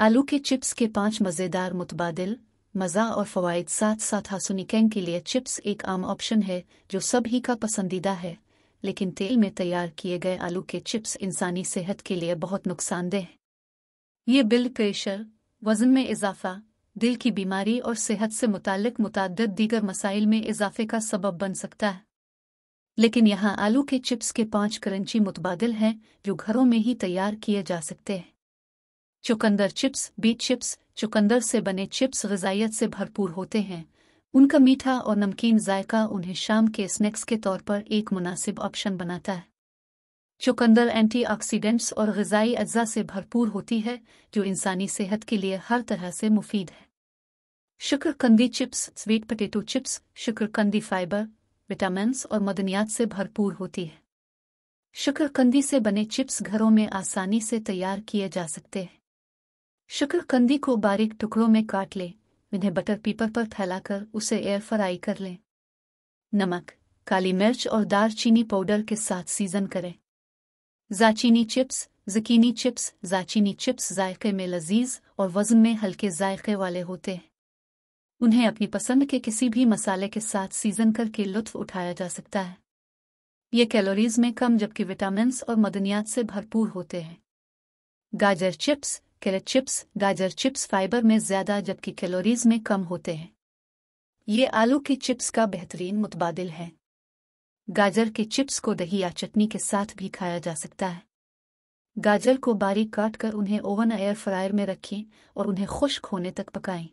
आलू के चिप्स के पाँच मज़ेदार मुतबादिल, मज़ा और फ़वाद साथ साथ हासुनिकैंग के लिए चिप्स एक आम ऑप्शन है, जो सभी का पसंदीदा है, लेकिन तेल में तैयार किए गए आलू के चिप्स इंसानी सेहत के लिए बहुत नुकसानदेह हैं। ये ब्लड प्रेशर, वज़न में इजाफा, दिल की बीमारी और सेहत से मुतक मुतद दीगर मसाइल में इजाफे का सबब बन सकता है। लेकिन यहाँ आलू के चिप्स के पाँच करंची मुतबादल हैं, जो घरों में ही तैयार किए जा सकते हैं। चुकंदर चिप्स, बीट चिप्स, चुकंदर से बने चिप्स गजाइत से भरपूर होते हैं। उनका मीठा और नमकीन जायका उन्हें शाम के स्नैक्स के तौर पर एक मुनासिब ऑप्शन बनाता है। चुकंदर एंटीऑक्सीडेंट्स और गजाई अज्जा से भरपूर होती है, जो इंसानी सेहत के लिए हर तरह से मुफीद है। शुक्रकंदी चिप्स, स्वीट पटेटो चिप्स, शुक्रकंदी फाइबर विटामिन और मदनियात से भरपूर होती है। शुक्रकंदी से बने चिप्स घरों में आसानी से तैयार किए जा सकते हैं। शुक्रकंदी को बारीक टुकड़ों में काट लें। इन्हें बटर पीपर पर फैलाकर उसे एयर फ्राई कर लें। नमक, काली मिर्च और दारचीनी पाउडर के साथ सीज़न करें। Zucchini chips zucchini chips zucchini chips जायके में लजीज और वज़न में हल्के जायके वाले होते हैं। उन्हें अपनी पसंद के किसी भी मसाले के साथ सीज़न करके लुत्फ उठाया जा सकता है। ये कैलोरीज में कम जबकि विटामिन और मदनियात से भरपूर होते हैं। गाजर चिप्स कैरेट चिप्स गाजर चिप्स फाइबर में ज़्यादा जबकि कैलोरीज में कम होते हैं। ये आलू के चिप्स का बेहतरीन मुतबादिल है। गाजर के चिप्स को दही या चटनी के साथ भी खाया जा सकता है। गाजर को बारीक काट कर उन्हें ओवन एयर फ्रायर में रखें और उन्हें खुश्क होने तक पकाएँ।